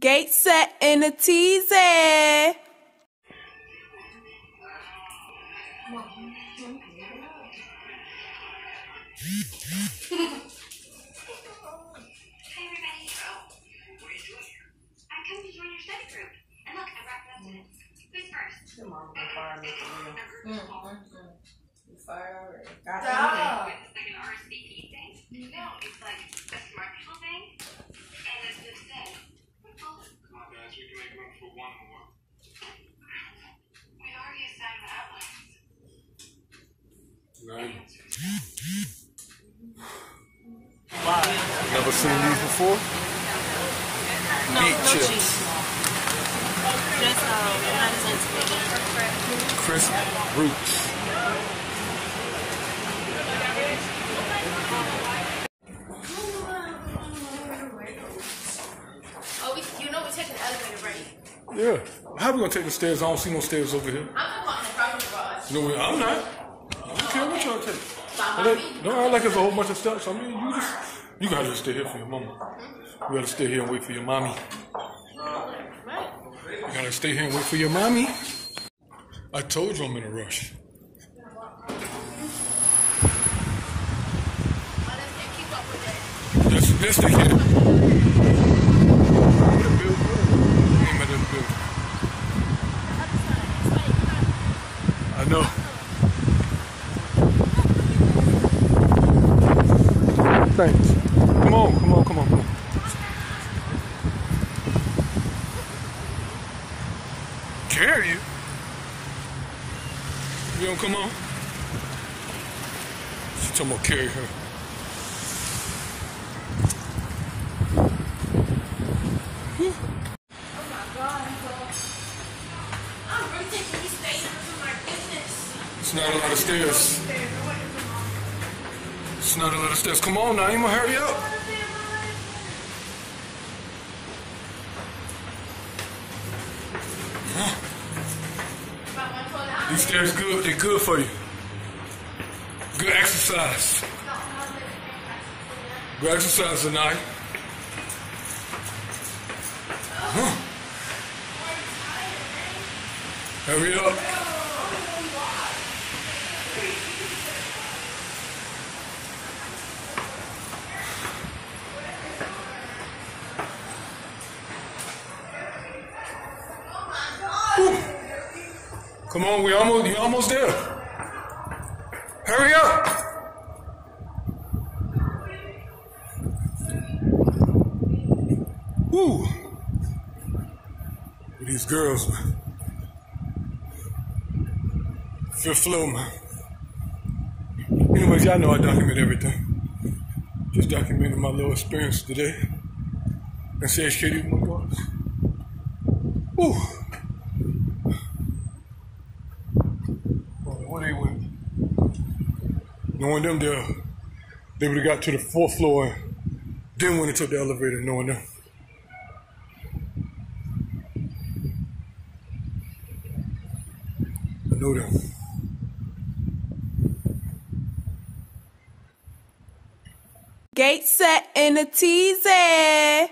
Gate set in a teasy. Hi, everybody. What are you doing here? I've come to join your study group. And look, I brought residents. Who's first? Your mom gonna fire me for real. You fired already. Oh, it's like an RSVP thing? No, it's like a smart people thing. And as Liv said, oh, Come on, guys, we can make room for one more. we've already assigned the outlines. Never seen these before? No, chips. cheese. Just not as. Crisp roots. Oh, we, you know we take an elevator, right? Yeah. How are we gonna take the stairs? I don't see no stairs over here. I'm talking about in the parking garage. No, I'm not. I don't care what y'all take. Don't act- like it's a whole bunch of steps. I mean, you just you gotta just stay here for your mama. You gotta stay here and wait for your mommy. You gotta stay here and wait for your mommy. I told you I'm in a rush. Just can't keep up with that. This this the kid. Name of the building. I know. Thanks. Come on, come on, come on, come on. Carry you? You don't come on? She talking about carry her. Oh my god, I'm really these stairs into my business. It's not a lot of stairs. It's not a lot of stairs. Come on now, you gonna hurry up. About one toilet. I These stairs good, they're good for you. Good exercise. Good exercise tonight. Huh. Hurry up. Come on, we almost you almost there. Hurry up. Woo. These girls, man. Fifth floor, man. Anyways, y'all know I document everything. Just documented my little experience today. And CHKD with my daughters. Woo. What they with? Knowing them there, they would have got to the fourth floor and then went into the elevator knowing them. I know them. Gate set in a teasy.